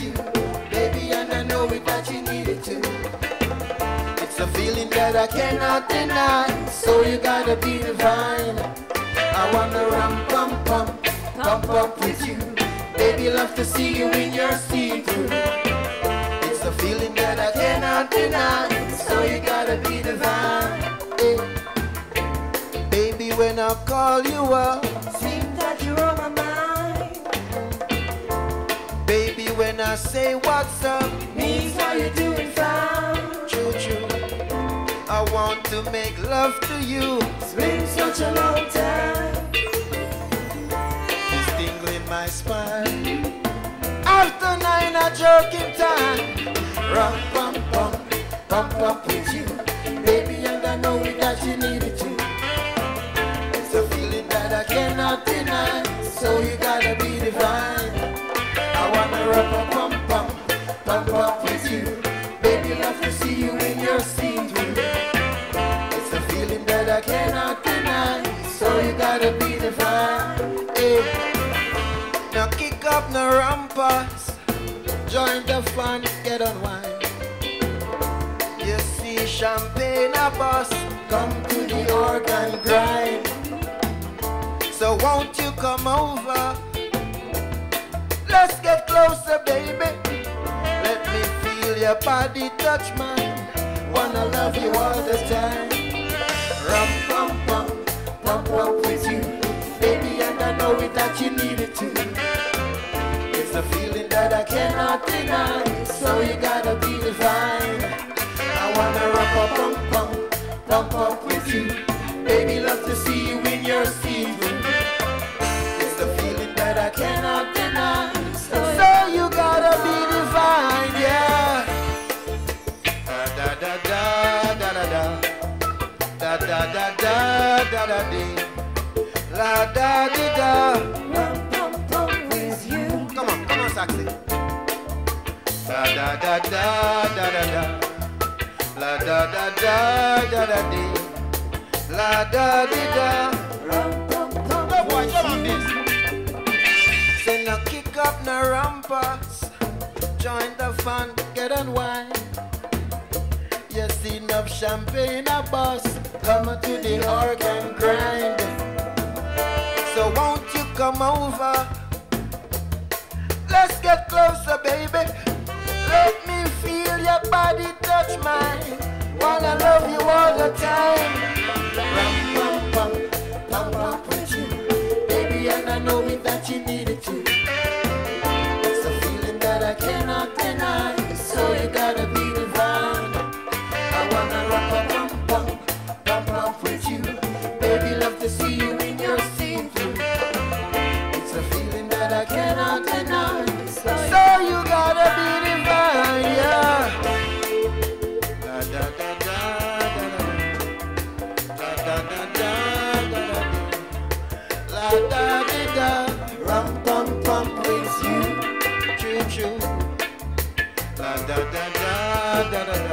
you. Baby, and I know it that you need it too. It's a feeling that I cannot deny. So you gotta be divine. I wanna rum pum pum, pump up with you. Baby, love to see you in your see-through. It's a feeling that I cannot deny. When I say what's up, Means how you doing fine. choo choo. I want to make love to you. It's been such a long time. It's tingling my spine. After nine, a joking time. Rum pum pum, pump up with you, baby, and I know that you need it the ramparts, join the fun, get unwind. You see champagne a bus, come to the organ grind. So won't you come over? Let's get closer, baby. Let me feel your body touch mine. Wanna love you all the time. Da da da da da dee. La da di da. Rum pum pum with you. Come on, come on, Saxy. Da da da da da da da. La da da da da da dee. La da di da. Rum pum pum Go boy, jump on this. Say now kick up the ramparts. Join the fun, get unwind. You enough champagne a bus. Come to the organ grind. So won't you come over? Let's get closer, baby. Let me feel your body touch mine. Wanna love you all the time. Da di da, rum pum pum with you, choo choo. Da da da da da da.